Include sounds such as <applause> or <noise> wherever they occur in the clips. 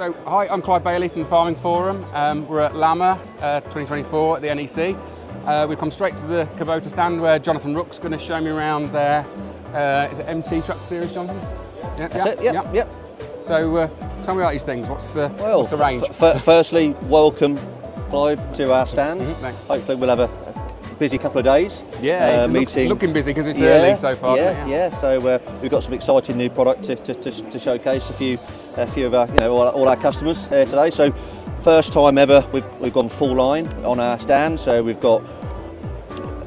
So, hi, I'm Clive Bailey from the Farming Forum. Um, we're at LAMMA uh, 2024 at the NEC. Uh, we've come straight to the Kubota stand where Jonathan Rook's going to show me around their uh, is it MT Truck Series, Jonathan? Yeah, That's it, yep, yep. yep. So, uh, tell me about these things. What's, uh, well, what's the range? firstly, welcome, Clive, to our stand. Mm -hmm, thanks. Hopefully, we'll have a, busy couple of days. Yeah, uh, meeting. Look, looking busy because it's yeah, early so far. Yeah, yeah. yeah. So uh, we've got some exciting new product to, to, to, to, showcase a few, a few of our, you know, all, all our customers here today. So first time ever we've we've gone full line on our stand. So we've got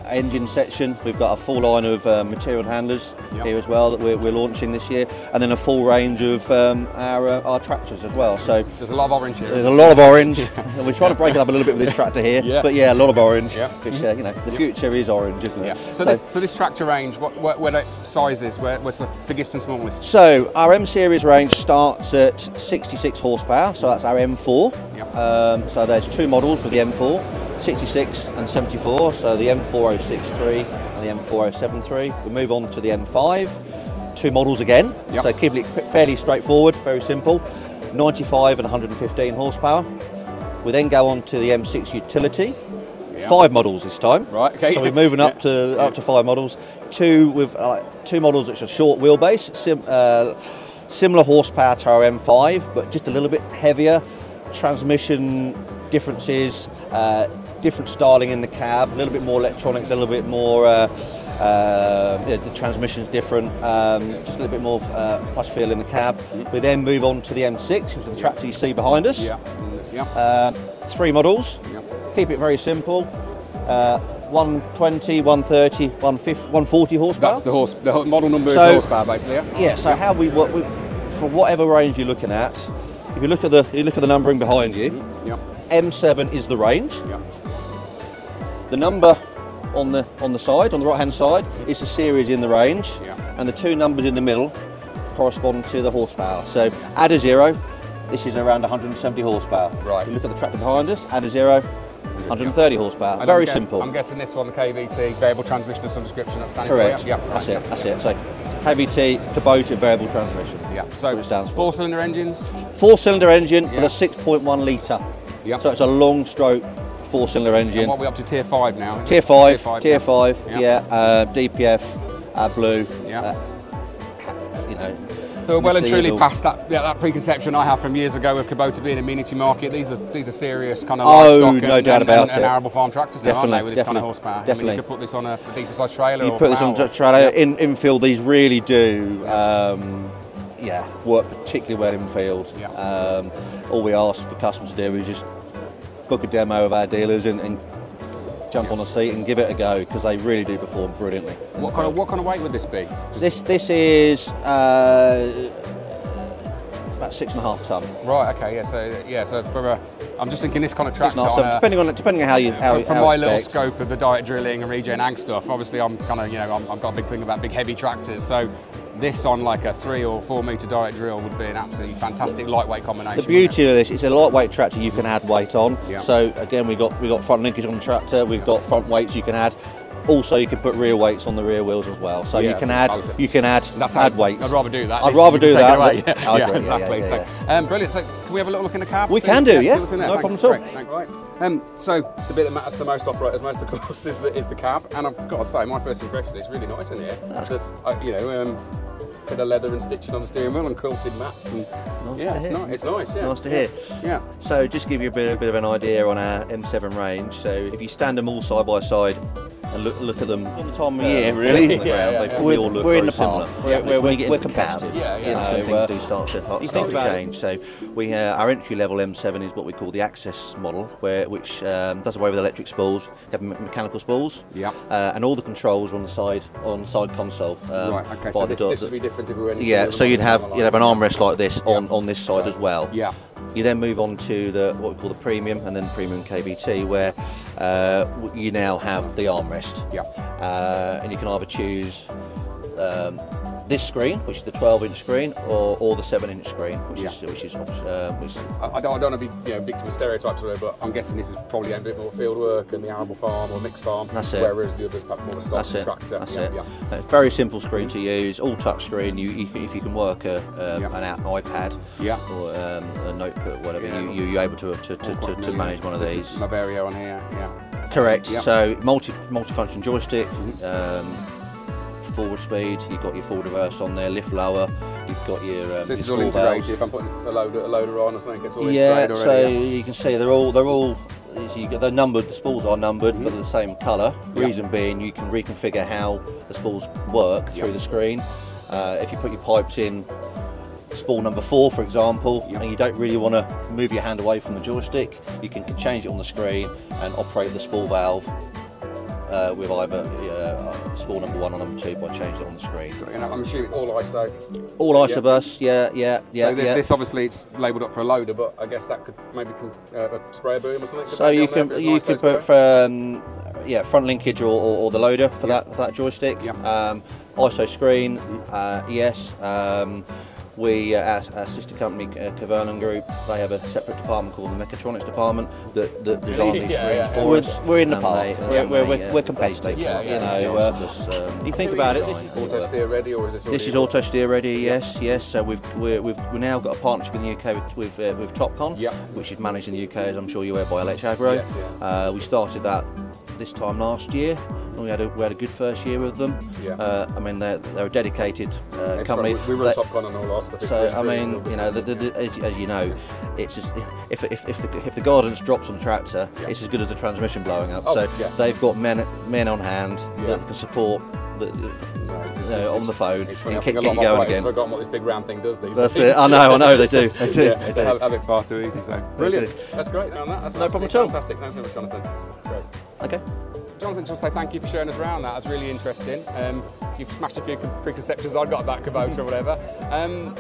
engine section. We've got a full line of uh, material handlers yep. here as well that we're, we're, launching this year, and then a full range of um, our, uh, our tractors as well. So there's a lot of orange here. There's a lot of orange. <laughs> and we're trying to break it up a little bit with this tractor here, yeah. but yeah, a lot of orange. Yeah. Which uh, you know, the future is orange, isn't it? Yeah. So, so, this, so this tractor range, what, what, what sizes? Where, what's the biggest and smallest? So our M series range starts at 66 horsepower. So that's our M4. Yep. Um, so there's two models with the M4. 66 and 74, so the M4063 and the M4073. We move on to the M5, two models again, yep. so keep it fairly straightforward, very simple, 95 and 115 horsepower. We then go on to the M6 Utility, yep. five models this time. Right. Okay. So we're moving up <laughs> to up to five models. Two with uh, two models which are short wheelbase, sim, uh, similar horsepower to our M5, but just a little bit heavier. Transmission differences, uh, different styling in the cab, a little bit more electronics, a little bit more. Uh, uh, yeah, the transmission's different, um, just a little bit more uh, plush feel in the cab. We then move on to the M6, which is the tractor you see behind us. Yeah. Yeah. Uh, three models. Yeah. Keep it very simple. Uh, 120, 130, 150, 140 horsepower. That's the horse. The model number so, is horsepower, basically. Yeah. Yeah. So how we, work, we, for whatever range you're looking at, if you look at the you look at the numbering behind you, yeah. M7 is the range. Yeah. The number on the on the side, on the right hand side, is the series in the range, yeah. and the two numbers in the middle correspond to the horsepower. So add a zero, this is around 170 horsepower. Right. You look at the tractor behind us, add a zero, 130 horsepower. And Very I'm simple. I'm guessing this one, the KVT, variable transmission of some description, that's standing Correct. Yeah, that's it. That's it. So KVT, Kubota variable transmission. Yeah. So it stands four cylinder engines. Four cylinder engine yeah. with a 6.1 litre. Yeah. So it's a long stroke four cylinder engine. And what are we up to tier five now? Tier five, tier five, tier five, yeah. yeah. Uh, DPF, uh, blue. Yeah. Uh, you know. So we're well and truly past that yeah, that preconception I have from years ago of Kubota being a mini market. These are these are serious kind of oh, livestock no and, doubt and, about and, it. and arable farm tractors now, definitely, aren't they, with this kind of horsepower? Definitely. I mean, you could put this on a, a decent sized trailer. You put this on a trailer in infield. These really do. Um, yeah, work particularly well in field. Yeah. Um, all we ask for customers to do is just book a demo of our dealers and, and jump on a seat and give it a go because they really do perform brilliantly. What kind of what kind of weight would this be? This this is uh, about six and a half ton. Right. Okay. Yeah. So yeah. So for a, I'm just thinking this kind of tractor. So depending on depending on how you how from, from how my little scope of the direct drilling and regen ag stuff. Obviously, I'm kind of you know i have got a big thing about big heavy tractors. So this on like a three or four metre direct drill would be an absolutely fantastic lightweight combination. The beauty of this, it's a lightweight tractor you can add weight on. Yeah. So again, we've got we got front linkage on the tractor, we've got front weights you can add. Also, you can put rear weights on the rear wheels as well. So yeah, you can add, you can add, That's add weights. I'd rather do that. I'd rather do that. <laughs> yeah, yeah, exactly. Yeah, so, um, brilliant. So, can we have a little look in the cab? We can do, yeah. No problem at all. Right. Um, so, the bit that matters to most operators, most of course, <laughs> is the, is the cab. And I've got to say, my first impression is really nice in here. Just, uh, you know, um, bit of leather and stitching on the steering wheel and quilted mats. And nice yeah, it's nice. It's nice. Yeah. Nice to hear. Yeah. So just give you a bit, a bit of an idea on our M7 range. So if you stand them all side by side and look, look at them on the time of year, really. the <laughs> yeah, yeah, they all look we're in the similar. Yeah, we're, we're, we're competitive. Yeah, yeah. That's when things do start to, start to change. So we uh, our entry level M7 is what we call the Access model, where which um, does away with electric spools, You have mechanical spools. Yeah. Uh, and all the controls are on the side on the side console. Um, right. Okay. So this, this would be different if we were Yeah. So you'd have you'd have an armrest like this on on this side so, as well. Yeah. You then move on to the what we call the premium and then premium KVT, where uh, you now have the armrest. Yeah. Uh, and you can either choose um, this screen, which is the 12 inch screen, or, or the 7 inch screen, which Yeah. is which is uh, which, I, I don't, I don't want to be you know, victim of stereotypes, whatever, but I'm guessing this is probably a bit more field work and the arable farm or mixed farm. That's it. Whereas the others perhaps more a stock That's tractor. That's yeah, it. Yeah. Uh, very simple screen to use, all touch screen. You, you if you can work a, a, Yeah. an iPad Yeah. or um, a notebook, whatever, you, you, you're able to to, to, to, to manage one of This these. is my Vario on here. Yeah. Correct. So multi multi-function joystick. Um, forward speed. You've got your forward reverse on there. Lift lower. You've got your. Um, So this is all valves. integrated. If I'm putting a loader, a loader on or something, it's all Yeah, integrated so already. you can see they're all they're all you get they're numbered. The spools are numbered, but they're the same colour. Yeah. Reason being, you can reconfigure how the spools work Yeah. through the screen. Uh, if you put your pipes in spool number four, for example, Yeah. and you don't really want to move your hand away from the joystick, you can change it on the screen and operate the spool valve uh, with either uh, spool number one or number two by changing it on the screen. I'm assuming all ISO. All Yeah. isobus, yeah, yeah, yeah, so yeah. this obviously it's labelled up for a loader, but I guess that could maybe uh, a sprayer boom or something. could So you can you could put for um, yeah front linkage or, or, or the loader for Yeah. that for that joystick. Yeah. Um, ISO screen, Mm-hmm. uh, yes. Um, we uh, our, our sister company uh, Kverneland Group they have a separate department called the Mechatronics department that, that design <laughs> these Yeah, screens yeah, for us. We're- we're in the park. they- We're- we're- they, we're- uh, we're competitive. stay Yeah, yeah, you know, yeah. uh, This, um, you think Who about it. This, Auto steer ready or is this? this is auto steer ready, yes, yes. So we've we're, we've we now got a partnership in the UK with with, uh, with Topcon, Yep. which is managed in the UK, as I'm sure you're aware by LH Agro. Yes, yeah. uh, we started that this time last year, and we had a we had a good first year with them. Yeah. Uh, I mean, they're they're a dedicated uh, company. got- We run They- Topcon and all our stuff. So I mean, you know, the, the, the, as, as you know, it's just if, if, if the if the guidance drops on the tractor, Yeah. it's as good as the transmission blowing up. Oh, so yeah. they've got men men on hand Yeah. that can support the, No, it's- it's- uh, it's- on the phone It's funny, and I get, think a get lot you going again. have forgotten what this big round thing does these That's days. it. I know, I know they do. <laughs> They do. yeah, they do. have, have it far too easy. So brilliant. That's great. No, that, that's No problem at all. Fantastic. Thanks so much, Jonathan. Okay. Jonathan, just to say thank you for showing us around that. That's really interesting. Um, you've smashed a few preconceptions I've got about Kubota or whatever. Um,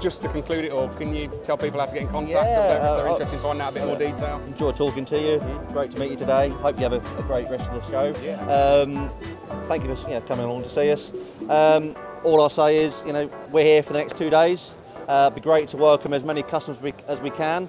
just to conclude it all, can you tell people how to get in contact Yeah, if they're, if uh, they're uh, interested in finding out a bit more detail? Enjoy talking to you. Great to meet you today. Hope you have a, a great rest of the show. Yeah. Um, thank you for you know, coming along to see us. Um, all I'll say is, you know, we're here for the next two days. Uh, it'd be great to welcome as many customers we, as we can.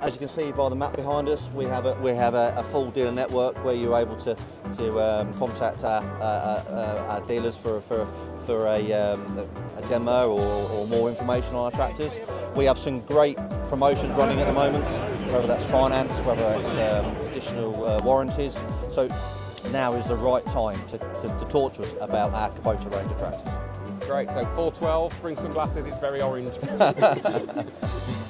As you can see by the map behind us, we have a we have a, a full dealer network where you're able to to um, contact our, uh, uh, our dealers for for for a, um, a demo or, or more information on our tractors. We have some great promotions running at the moment, whether that's finance, whether it's um, additional uh, warranties. So now is the right time to, to, to talk to us about our Kubota range of tractors. Great. So 412, bring some glasses. It's very orange. <laughs> <laughs>